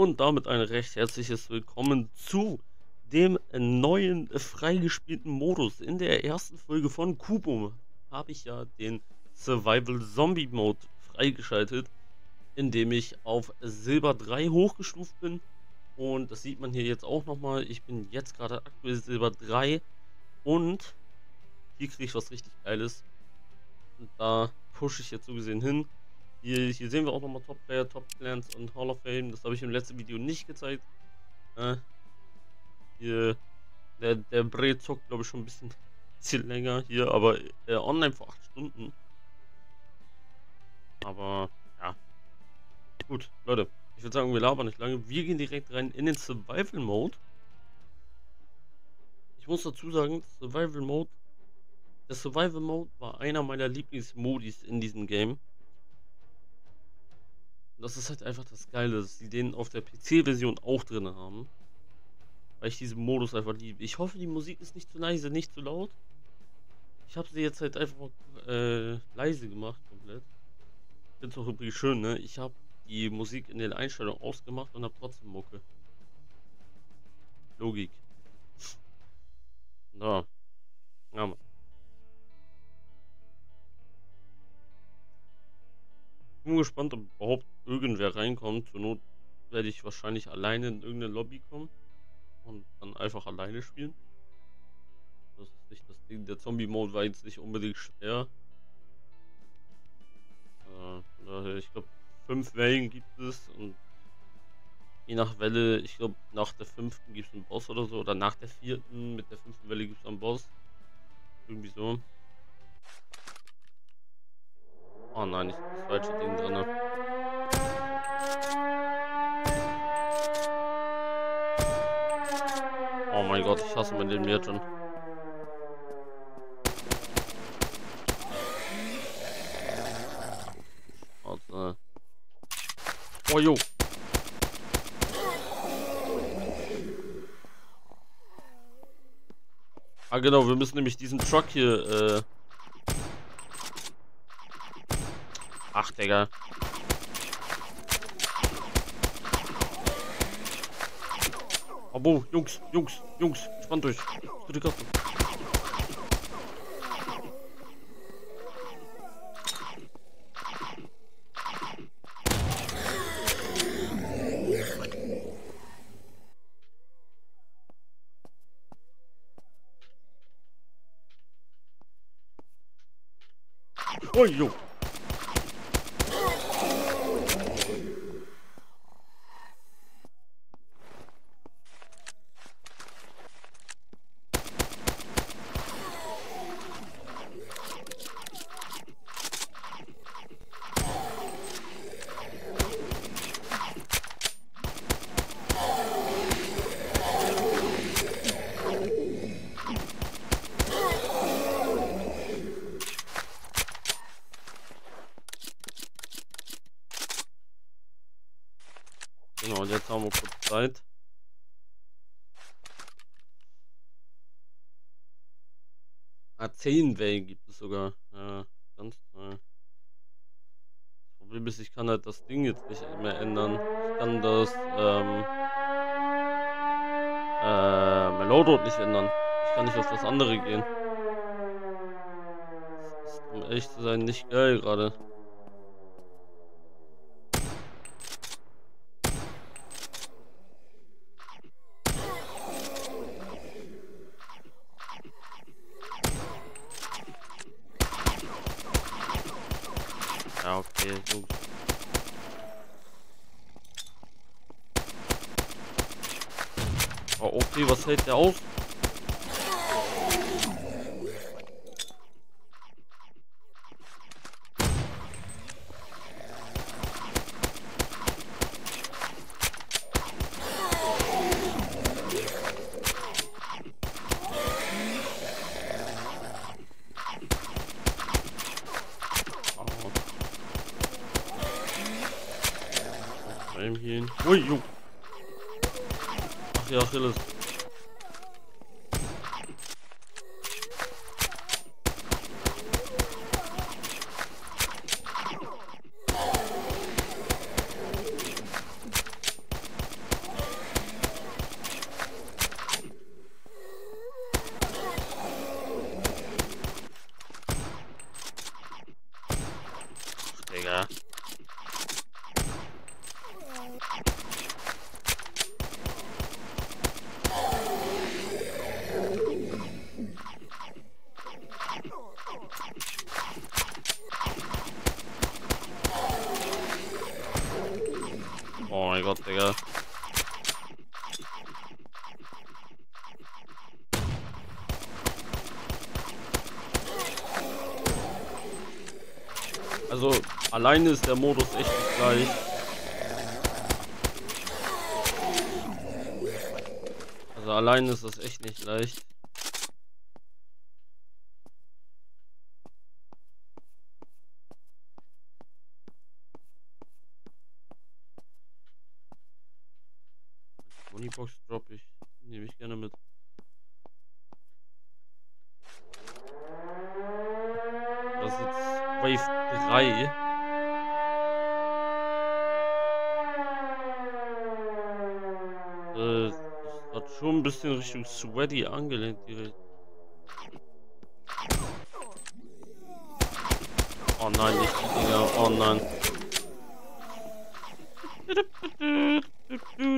Und damit ein recht herzliches Willkommen zu dem neuen freigespielten Modus. In der ersten Folge von Kubo habe ich ja den Survival Zombie Mode freigeschaltet, indem ich auf Silber 3 hochgestuft bin. Und das sieht man hier jetzt auch nochmal. Ich bin jetzt gerade aktuell Silber 3 und hier kriege ich was richtig Geiles. Und da pushe ich jetzt so gesehen hin. Hier, hier sehen wir auch nochmal Top Player, Top Clans und Hall of Fame. Das habe ich im letzten Video nicht gezeigt. Äh, hier, der, der Bre zockt, glaube ich, schon ein bisschen, bisschen länger hier, aber äh, online vor 8 Stunden. Aber, ja. Gut, Leute, ich würde sagen, wir labern nicht lange. Wir gehen direkt rein in den Survival Mode. Ich muss dazu sagen, Survival Mode, der Survival Mode war einer meiner Lieblingsmodis in diesem Game. Und das ist halt einfach das Geile, dass sie den auf der PC-Version auch drin haben. Weil ich diesen Modus einfach liebe. Ich hoffe, die Musik ist nicht zu leise, nicht zu laut. Ich habe sie jetzt halt einfach äh, leise gemacht, komplett. Es auch übrigens schön, ne? Ich habe die Musik in den Einstellungen ausgemacht und habe trotzdem Mucke. Logik. So. Gespannt, ob überhaupt irgendwer reinkommt. Zur Not werde ich wahrscheinlich alleine in irgendeine Lobby kommen und dann einfach alleine spielen. Das ist nicht das Ding. Der Zombie-Mode war jetzt nicht unbedingt schwer. Äh, ich glaube, fünf Wellen gibt es und je nach Welle, ich glaube, nach der fünften gibt es einen Boss oder so, oder nach der vierten, mit der fünften Welle gibt es einen Boss. Irgendwie so. Oh nein, ich habe das falsche Ding drin. Oh mein Gott, ich hasse mein Leben jetzt. Oh jo. Ah genau, wir müssen nämlich diesen Truck hier äh, Ach, Digga. Abo, Jungs, Jungs, Jungs, spannt euch. Bitte Kasse. Oh, jo. Genau, und jetzt haben wir kurz Zeit. Ah, 10 Wellen gibt es sogar. Ja, ganz toll. Das Problem ist, ich kann halt das Ding jetzt nicht mehr ändern. Ich kann das, ähm, äh, mein Loadout nicht ändern. Ich kann nicht auf das andere gehen. Das ist, um ehrlich zu sein, nicht geil gerade. Okay, so. Oh, okay, was hält der aus? Ui, jo. Ach ja, Achilles. Oh mein Gott, Digga. Also, alleine ist der Modus echt nicht gleich. Also alleine ist das echt nicht leicht. Moneybox drop ich. Nehme ich gerne mit. Das ist jetzt Wave 3. Äh, das hat schon ein bisschen Richtung Sweaty angelehnt direkt. Oh nein, nicht die Dinger. Oh nein.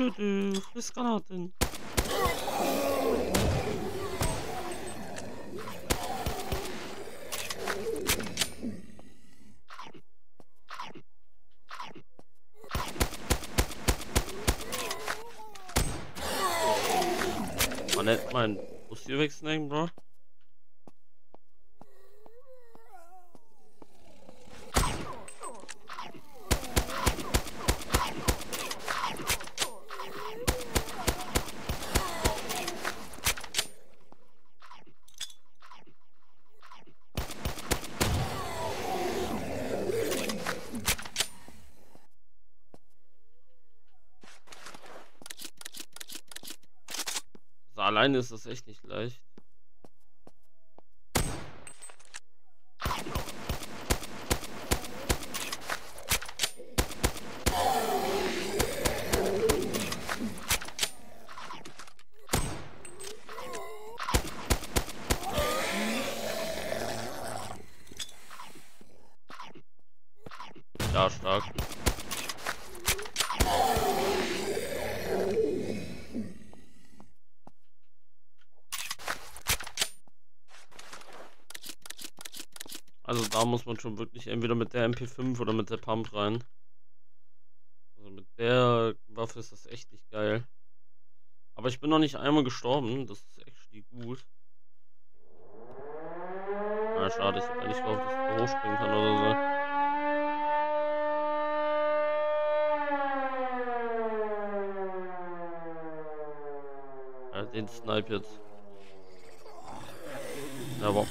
Friss Granaten. Man nennt mein Bus hier wegsnacken, Bro. Alleine ist das echt nicht leicht. Ja, stark. Also da muss man schon wirklich entweder mit der MP5 oder mit der Pump rein. Also mit der Waffe ist das echt nicht geil. Aber ich bin noch nicht einmal gestorben. Das ist echt gut. Na, schade, ich habe nicht gehofft, dass ich hochspringen kann oder so. Den Snipe jetzt. Aber.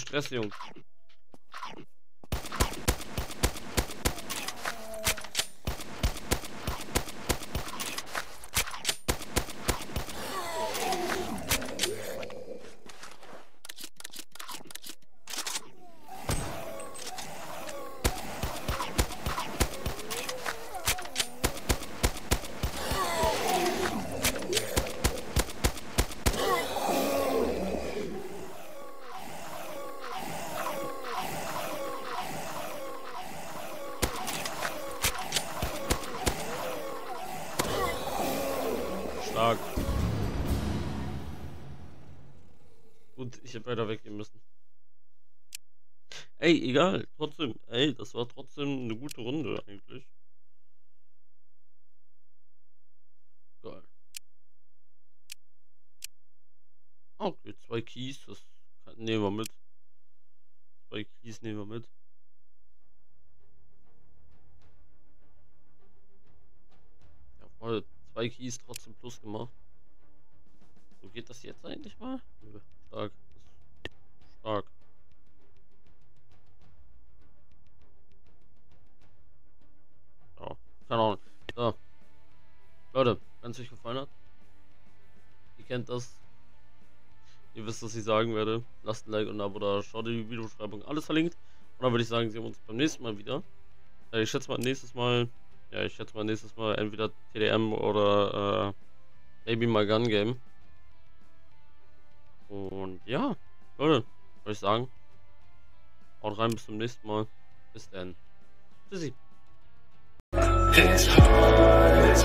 Stress, Jungs. Ey, egal, trotzdem. Ey, das war trotzdem eine gute Runde eigentlich. Geil. Okay, zwei Keys, das nehmen wir mit. Zwei Keys nehmen wir mit. Jawohl, zwei Keys trotzdem plus gemacht. So geht das jetzt eigentlich mal? Stark. Stark. Keine Ahnung. So. Leute, wenn es euch gefallen hat, ihr kennt das. Ihr wisst, was ich sagen werde. Lasst ein Like und ein Abo da. Schaut in die Videobeschreibung. Alles verlinkt. Und dann würde ich sagen, sehen wir uns beim nächsten Mal wieder. Äh, ich schätze mal nächstes Mal, ja, ich schätze mal nächstes Mal entweder TDM oder äh, maybe mal Gun Game. Und ja, Leute, würde ich sagen, haut rein, bis zum nächsten Mal. Bis dann. Tschüssi. It's hard,